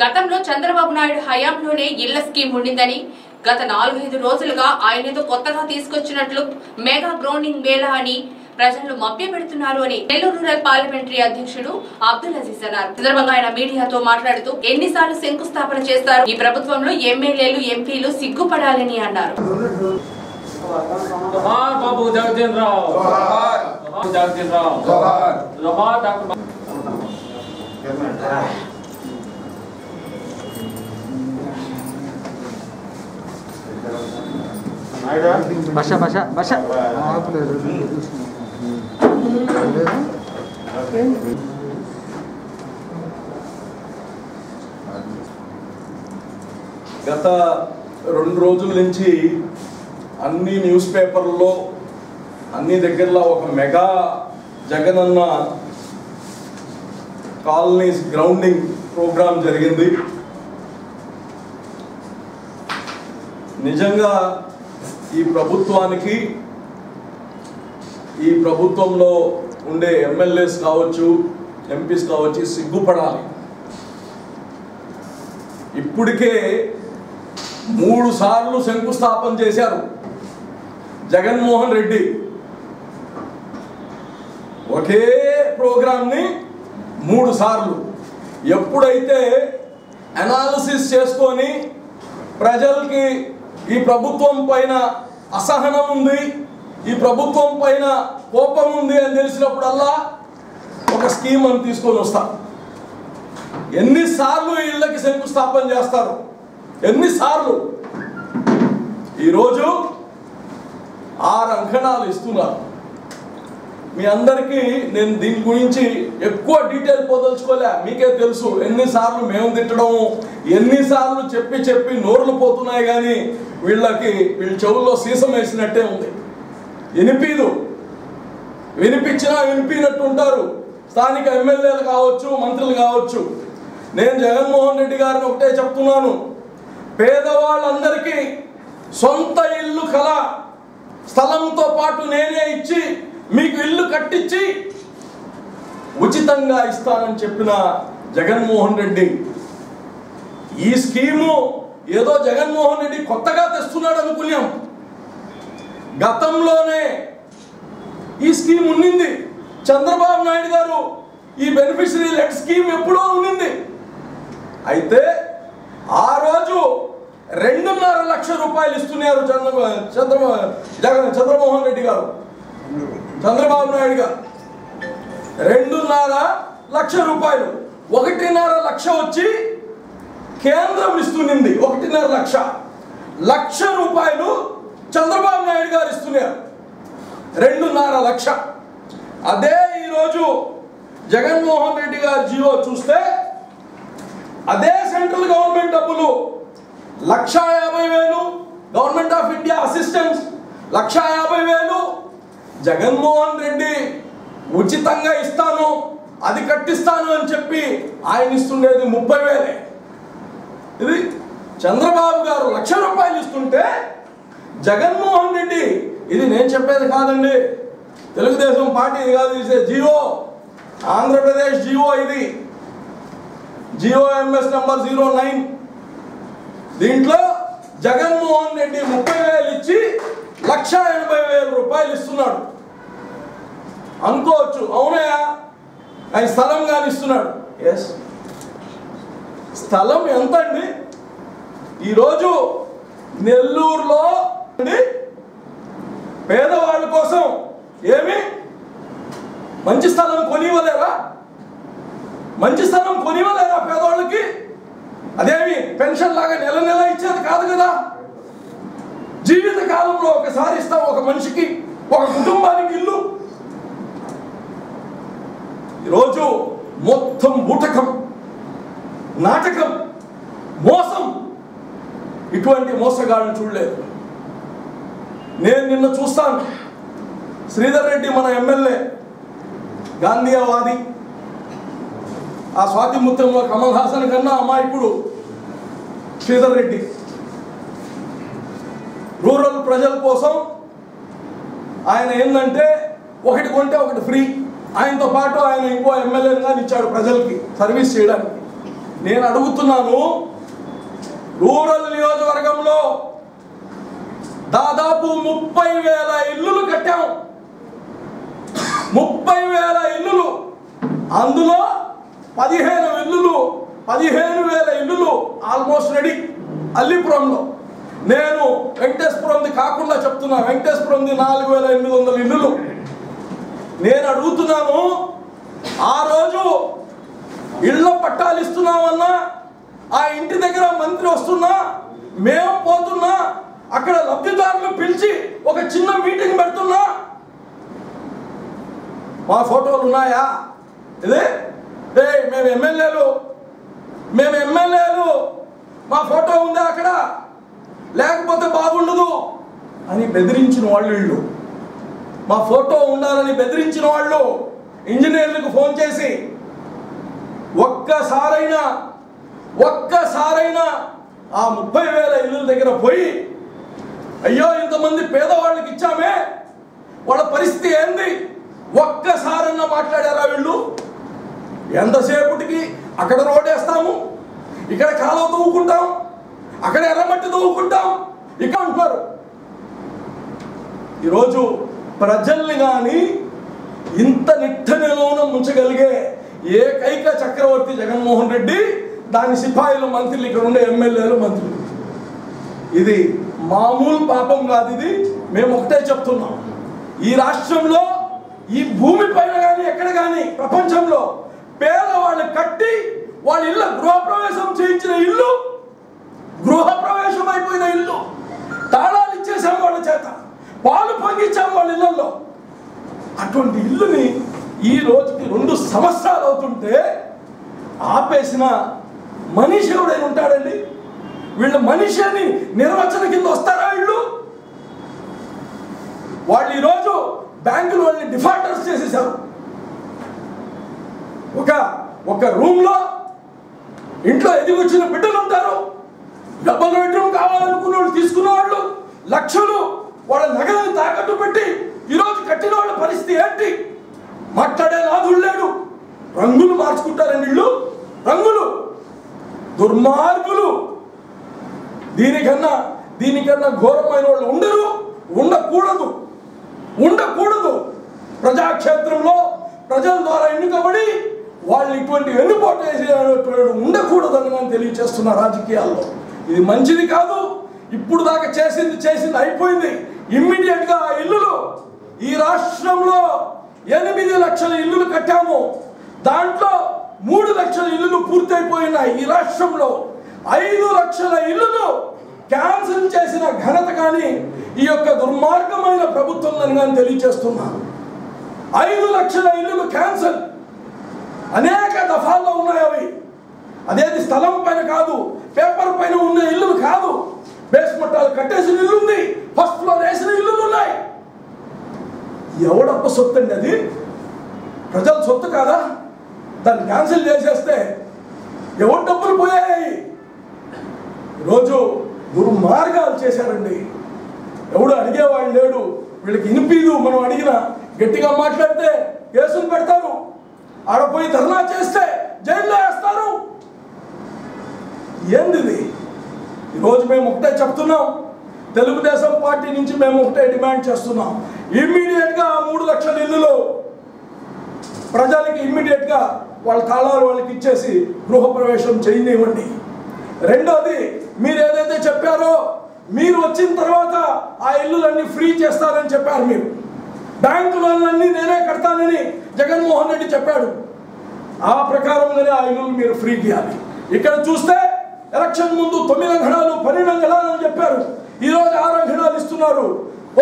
గతంలో చంద్రబాబు నాయుడు హయాంలోనే ఇళ్ళ స్కీమ్ ఉండిందని గత నాలుగైదు రోజులుగా ఆయనతో కొత్తగా తీసుకొచ్చినట్లు మెగా గ్రౌండింగ్ మేళా అని ప్రజలను మభ్యపెడుతున్నారు అని నెల్లూరు రూరల్ పార్లమెంటరీ అధ్యక్షుడు అబ్దుల్ అజీజ్ అన్నారు. సందర్భంగా ఆయన మీడియాతో మాట్లాడుతూ ఎన్నిసార్లు శంకుస్థాపన చేస్తారు. ఈ ప్రభుత్వంలో ఎమ్మెల్యేలు ఎంపీలు సిగ్గుపడాలని అన్నారు. బాబు. భాష భాష భాష. గత రెండు రోజుల నుంచి అన్ని న్యూస్ పేపర్లో అన్ని దగ్గరలో ఒక mega Jagananna colonies grounding program జరిగింది. నిజంగా ఈ ప్రభుత్వానికి ఈ ప్రభుత్వంలో ఉండే ఎమ్మెల్యేస్ కావచ్చు ఎంపీస్ కావచ్చు సిగ్గుపడాలి. ఇప్పటికే మూడు సార్లు శంకుస్థాపన చేశారు జగన్మోహన్ రెడ్డి. ఒకే ప్రోగ్రామ్ని మూడు సార్లు. ఎప్పుడైతే అనాలిసిస్ చేసుకొని ప్రజలకి ఈ ప్రభుత్వం పైన అసహనం ఉంది ఈ ప్రభుత్వం పైన కోపం ఉంది అని తెలిసినప్పుడల్లా ఒక స్కీమ్ అని తీసుకొని వస్తాం. ఎన్నిసార్లు ఇళ్ళకి శంకుస్థాపన చేస్తారు? ఎన్నిసార్లు? ఈరోజు ఆరు అంకణాలు ఇస్తున్నారు. మీ అందరికీ నేను దీని గురించి ఎక్కువ డీటెయిల్ పోదలుచుకోలే మీకే తెలుసు. ఎన్నిసార్లు మేము తిట్టడము ఎన్నిసార్లు చెప్పి చెప్పి నోర్లు పోతున్నాయి కానీ వీళ్ళకి వీళ్ళ చెవుల్లో సీసం వేసినట్టే ఉంది. వినిపిదు. వినిపించినా వినిపినట్టు ఉంటారు. స్థానిక ఎమ్మెల్యేలు కావచ్చు మంత్రులు కావచ్చు. నేను జగన్మోహన్ రెడ్డి గారిని ఒకటే చెప్తున్నాను. పేదవాళ్ళందరికీ సొంత ఇల్లు కల స్థలంతో పాటు నేనే ఇచ్చి మీకు ఇల్లు కట్టించి ఉచితంగా ఇస్తానని చెప్పిన జగన్మోహన్ రెడ్డి ఈ స్కీము ఏదో జగన్మోహన్ రెడ్డి కొత్తగా తెస్తున్నాడు అనుకున్నాం. గతంలోనే ఈ స్కీమ్ ఉండింది చంద్రబాబు నాయుడు గారు ఈ బెనిఫిషరీ లెడ్ స్కీమ్ ఎప్పుడో ఉండింది అయితే ఆ రోజు రెండున్నర లక్ష రూపాయలు ఇస్తున్నారు చంద్ర చంద్ర జగన్ చంద్రమోహన్ రెడ్డి గారు. చంద్రబాబు నాయుడు గారు. రెండున్నర లక్ష రూపాయలు. ఒకటిన్నర లక్ష వచ్చి కేంద్రం ఇస్తున్నింది ఒకటిన్నర లక్ష. లక్ష రూపాయలు చంద్రబాబు నాయుడు గారు ఇస్తున్నారు. రెండున్నర లక్ష. అదే ఈరోజు జగన్మోహన్ రెడ్డి గారి జీవో చూస్తే అదే సెంట్రల్ గవర్నమెంట్ డబ్బులు. లక్ష యాభై వేలు గవర్నమెంట్ ఆఫ్ ఇండియా అసిస్టెన్స్ లక్ష యాభై వేలు జగన్మోహన్ రెడ్డి ఉచితంగా ఇస్తాను అది కట్టిస్తాను అని చెప్పి ఆయన ఇస్తుండేది ముప్పై వేలే. ఇది చంద్రబాబు గారు లక్ష రూపాయలు ఇస్తుంటే జగన్మోహన్ రెడ్డి ఇది నేను చెప్పేది కాదండి. తెలుగుదేశం పార్టీ ఇది కాదు ఇది జియో ఆంధ్రప్రదేశ్ జియో ఇది. GO MS number zero nine. దీంట్లో జగన్మోహన్ రెడ్డి ముప్పై వేలు ఇచ్చి లక్ష ఎనభై వేల రూపాయలు ఇస్తున్నాడు. అనుకోవచ్చు అవునయా ఆయన స్థలం కానీ ఇస్తున్నాడు. ఎస్ స్థలం ఎంత అండి ఈరోజు నెల్లూరులో పేదవాళ్ళ కోసం ఏమి? మంచి స్థలం కొనివ్వలేరా మంచి స్థలం కొనివ్వలేరా పేదవాళ్ళకి? అదేమి? పెన్షన్ లాగా నెల నెల ఇచ్చేది కాదు కదా. జీవిత కాలంలో ఒకసారి ఇస్తాం ఒక మనిషికి ఒక కుటుంబానికి ఇల్లు. ఈరోజు మొత్తం బూటకం నాటకం మోసం. ఇటువంటి మోసగాడిని చూడలేదు. నేను నిన్న చూస్తాను. శ్రీధర్ రెడ్డి మన ఎమ్మెల్యే గాంధీయవాది ఆ స్వాతి ముత్యంలో కమల్ హాసన్ కన్నా అమాయకుడు శ్రీధర్ రెడ్డి. రూరల్ ప్రజల కోసం ఆయన ఏంటంటే ఒకటి కొంటే ఒకటి ఫ్రీ. ఆయనతో పాటు ఆయన ఇంకో ఎమ్మెల్యేగా ఇచ్చాడు ప్రజలకి సర్వీస్ చేయడానికి. నేను అడుగుతున్నాను రూరల్ నియోజకవర్గంలో దాదాపు ముప్పై వేల ఇల్లులు కట్టాము ముప్పై వేల ఇల్లులు. అందులో పదిహేను ఇల్లులు పదిహేను వేల ఇల్లులు ఆల్మోస్ట్ రెడీ అల్లిపురంలో. నేను వెంకటేశ్వరంది కాకుండా చెప్తున్నా వెంకటేశ్వరంది నాలుగు వేల ఎనిమిది వందల ఇల్లులు. నేను అడుగుతున్నాను ఆ రోజు ఇళ్ళ పట్టాలు ఇస్తున్నామన్నా ఆ ఇంటి దగ్గర మంత్రి వస్తున్నా మేము పోతున్నా అక్కడ లబ్ధిదారులు పిలిచి ఒక చిన్న మీటింగ్ పెడుతున్నా. మా ఫోటోలు ఉన్నాయా? ఇది? ఏ మేము ఎమ్మెల్యేలు. మేము ఎమ్మెల్యేలు. మా ఫోటో ఉందా అక్కడ? లేకపోతే బాగుండదు అని బెదిరించిన వాళ్ళు వీళ్ళు మా ఫోటో ఉండాలని బెదిరించిన వాళ్ళు ఇంజనీర్లకు ఫోన్ చేసి ఒక్కసారైనా ఒక్కసారైనా ఆ ముప్పై వేల ఇల్లుల దగ్గర పోయి అయ్యో ఇంతమంది పేదవాళ్ళకి ఇచ్చామే వాళ్ళ పరిస్థితి ఏంది? ఒక్కసారన్నా మాట్లాడారా వీళ్ళు? ఎంతసేపటికి అక్కడ రోడ్డేస్తాము ఇక్కడ కాలువ తవ్వుకుంటాం అక్కడ ఎర్రమట్టి తవ్వుకుంటాం ఇక్కడ అంటున్నారు. ఈరోజు ప్రజల్ని కానీ ఇంత నిట్ట నిలవన ముంచగలిగే ఏకైక చక్రవర్తి జగన్మోహన్ రెడ్డి దాని సిపాయిలు మంత్రులు ఇక్కడ ఉండే ఎమ్మెల్యేలు మంత్రులు. ఇది మామూలు పాపం కాదు ఇది. మేము ఒకటే చెప్తున్నాం. ఈ రాష్ట్రంలో ఈ భూమి పైన కానీ ఎక్కడ కానీ ప్రపంచంలో పేదవాళ్ళు కట్టి వాళ్ళ ఇళ్ళ గృహప్రవేశం చేయించిన ఇల్లు గృహప్రవేశం అయిపోయిన ఇల్లు. తాళాలు ఇచ్చేసాం వాళ్ళ చేత. పాలు పొంగించాం వాళ్ళ ఇళ్ళల్లో అటువంటి ఇల్లుని ఈ రోజుకి రెండు సంవత్సరాలు అవుతుంటే ఆపేసిన మనిషి ఎవడైనా ఉంటాడండి. వీళ్ళు మనిషి అని నిర్వచన కింద వస్తారా వీళ్ళు? వాళ్ళు ఈరోజు బ్యాంకులు వాళ్ళని డిఫాల్టర్స్ చేసేసారు ఒక ఒక రూమ్లో ఇంట్లో ఎదిగి వచ్చిన బిడ్డలు ఉంటారు. డబ్బులు బెడ్రూమ్ కావాలనుకున్న వాళ్ళు తీసుకున్న వాళ్ళు లక్షలు వాళ్ళ నగలను తాకట్టు పెట్టి ఈరోజు కట్టిన వాళ్ళ పరిస్థితి ఏంటి? మాట్లాడే నాదుడు లేడు. రంగులు మార్చుకుంటారండి వీళ్ళు రంగులు. దుర్మార్గులు. దీనికన్నా దీనికన్నా ఘోరమైన వాళ్ళు ఉండరు ఉండకూడదు. ఉండకూడదు. ప్రజాక్షేత్రంలో ప్రజల ద్వారా ఎన్నుకబడి వాళ్ళు ఇటువంటి వెన్నుపోటు వేసేటువంటి ఉండకూడదని నేను తెలియచేస్తున్నా రాజకీయాల్లో. ఇది మంచిది కాదు. ఇప్పుడు దాకా చేసింది చేసింది అయిపోయింది. ఇమ్మీడియట్గా ఆ ఇల్లులు ఈ రాష్ట్రంలో ఎనిమిది లక్షల ఇల్లులు కట్టాము. దాంట్లో మూడు లక్షల ఇల్లులు పూర్తయిపోయినాయి ఈ రాష్ట్రంలో. ఐదు లక్షల ఇల్లులు క్యాన్సిల్ చేసిన ఘనత కానీ ఈ యొక్క దుర్మార్గమైన ప్రభుత్వం నేను తెలియచేస్తున్నాను ఐదు లక్షల ఇల్లులు క్యాన్సిల్. అనేక దఫాల్లో ఉన్నాయి అవి. అదేది స్థలం పైన కాదు పేపర్ పైన ఉన్న ఇల్లులు కాదు. బేస్మెంటాలు కట్టేసిన ఇల్లు ఉంది ఫస్ట్ ఫ్లోర్ వేసిన ఇల్లులు ఉన్నాయి. ఎవడప్ప సొత్తు అండి అది? ప్రజల సొత్తు కాదా? దాన్ని క్యాన్సిల్ చేసేస్తే ఎవరి డబ్బులు పోయాయి? రోజు దుర్మార్గాలు చేశారండి. ఎవడు అడిగేవాడు లేడు. వీళ్ళకి వినిపిదు మనం అడిగిన గట్టిగా మాట్లాడితే కేసులు పెడతారు. ఆడపోయి ధర్నా చేస్తే జైల్లో వేస్తారు. ఏంది ఇది? ఈరోజు మేము ఒకటే చెప్తున్నాం. తెలుగుదేశం పార్టీ నుంచి మేము ఒకటే డిమాండ్ చేస్తున్నాం. ఇమ్మీడియట్గా ఆ మూడు లక్షల ఇల్లులు ప్రజలకి ఇమ్మీడియట్గా వాళ్ళ తాళాలు వాళ్ళకి ఇచ్చేసి గృహప్రవేశం చేయనివ్వండి రెండోది మీరు ఏదైతే చెప్పారో మీరు వచ్చిన తర్వాత ఆ ఇల్లులన్నీ ఫ్రీ చేస్తారని చెప్పారు మీరు. బ్యాంకు లోన్లన్నీ నేనే కడతానని జగన్మోహన్ రెడ్డి చెప్పాడు. ఆ ప్రకారంగానే ఆ ఇల్లులు మీరు ఫ్రీ చేయాలి ఇక్కడ చూస్తే ఎలక్షన్ ముందు తొమ్మిది గణాలు పన్నెండు అంగణాలు అని చెప్పారు. ఈరోజు ఆరోగ్యాలు ఇస్తున్నారు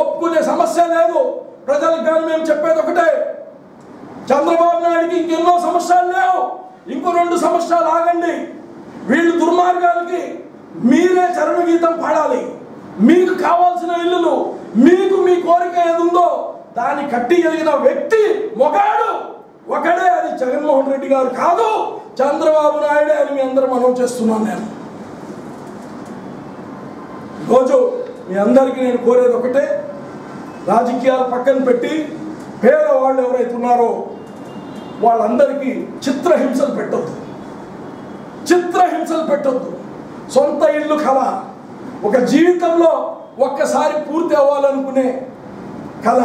ఒప్పుకునే సమస్య లేదు. ప్రజలకు కానీ మేము చెప్పేది ఒకటే. చంద్రబాబు నాయుడికి ఇంకెన్నో సమస్యలు లేవు. ఇంకో రెండు సంవత్సరాలు ఆగండి. వీళ్ళు దుర్మార్గాలకి మీరే చరణ గీతం పాడాలి. మీకు కావాల్సిన ఇల్లులు మీకు మీ కోరిక ఏదుందో దాన్ని కట్టిగలిగిన వ్యక్తి మొగాడు. ఒకడే అది జగన్మోహన్ రెడ్డి గారు కాదు. చంద్రబాబు నాయుడే అని మీ అందరూ మనం చేస్తున్నాను నేను. రోజు మీ అందరికీ నేను కోరేది ఒకటే రాజకీయాలు పక్కన పెట్టి పేదవాళ్ళు ఎవరైతే ఉన్నారో వాళ్ళందరికీ చిత్రహింసలు పెట్టొద్దు. చిత్రహింసలు పెట్టొద్దు. సొంత ఇల్లు కళ ఒక జీవితంలో ఒక్కసారి పూర్తి అవ్వాలనుకునే కళ